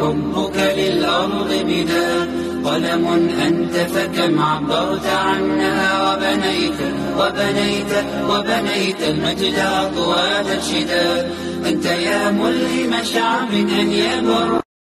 حبك للأرض مداد قلم أنت فكم عبرت عنها وبنيت وبنيت وبنيت المجد أطوال الشداد أنت يا ملهم شعب أن يبر